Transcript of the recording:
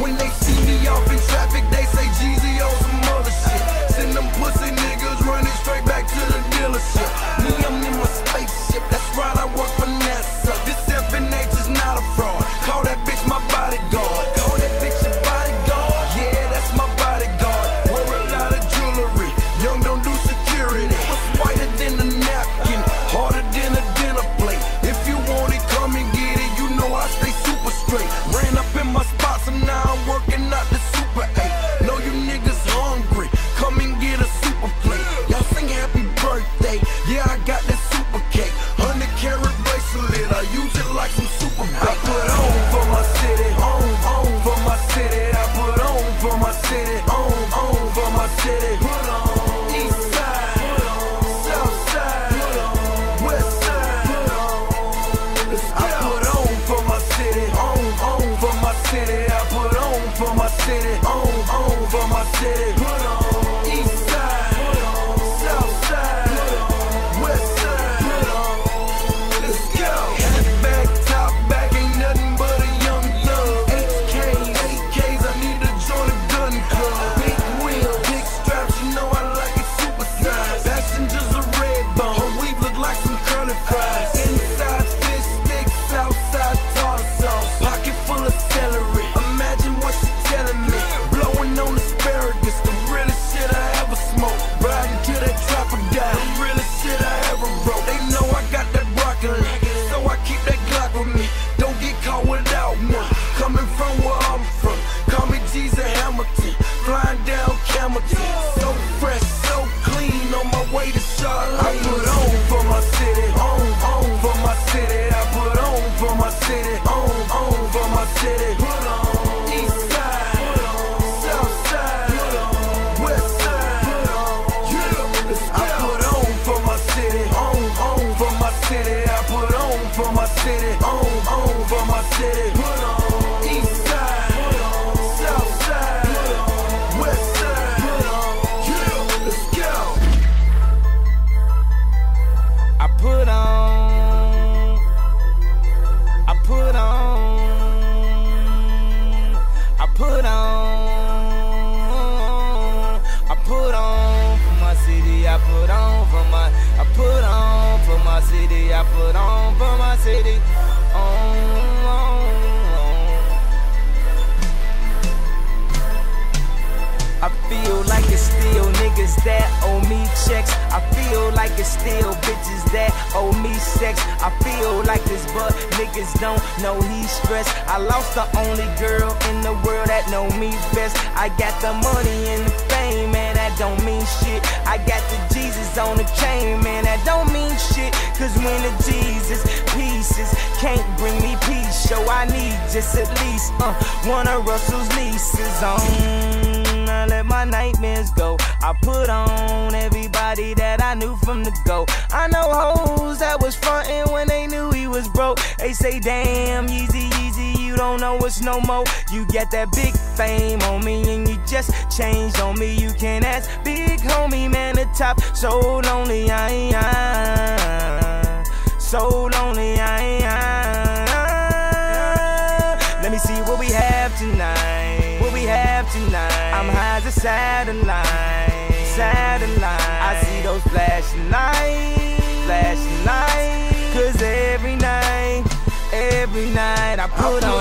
When they see me off in traffic, they say Jesus. City. On, on for my city. City. Put on. East side, south side, west side. I put on for my city, on, on for my city. I put on for my city, on, on for my city. Put on. City. On, on, on. I feel like it's still niggas that owe me checks. I feel like it's still bitches that owe me sex. I feel like this, but niggas don't know he's stressed. I lost the only girl in the world that know me best. I got the money and the fame, man, that don't mean shit. I got the Jesus on the chain, man, that don't mean shit. Cause when the Jesus can't bring me peace, so I need just at least uh, one of Russell's nieces on. I let my nightmares go. I put on everybody that I knew from the go. I know hoes that was frontin' when they knew he was broke. They say, damn, Yeezy, Yeezy, you don't know what's no more. You get that big fame on me and you just changed on me. You can't ask big homie, man, the top. So lonely, I ain't. So lonely, I. I, let me see what we have tonight. What we have tonight. I'm high as a satellite. Satellite. I see those flashing lights. Flashing lights. Cause every night, every night I put on